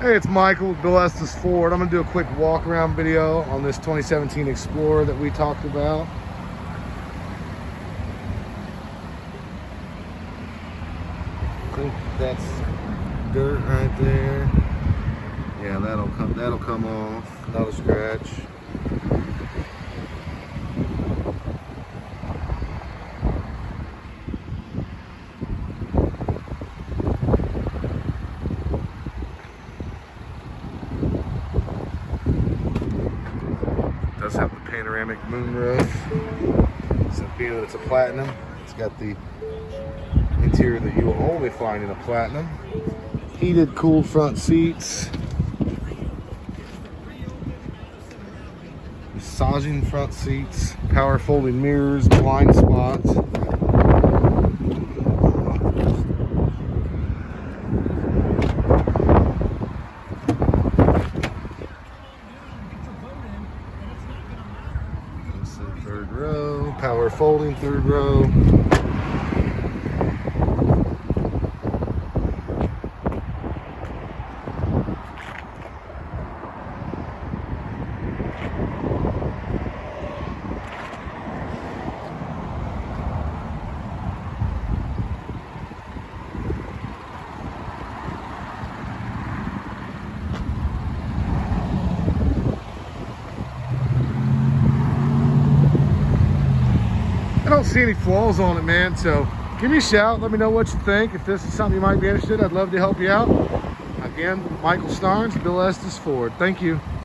Hey, it's Michael with Bill Estes Ford. I'm gonna do a quick walk around video on this 2017 Explorer that we talked about. I think that's dirt right there. Yeah, that'll come that'll come off. Not a scratch. Does have the panoramic moonroof. So being that it's a platinum, it's got the interior that you will only find in a platinum. Heated, cooled front seats. Massaging front seats, power folding mirrors, blind spots. So third row, power folding third row. I don't see any flaws on it, man. So give me a shout. Let me know what you think. If this is something you might be interested, I'd love to help you out. Again, Michael Starnes, Bill Estes Ford. Thank you.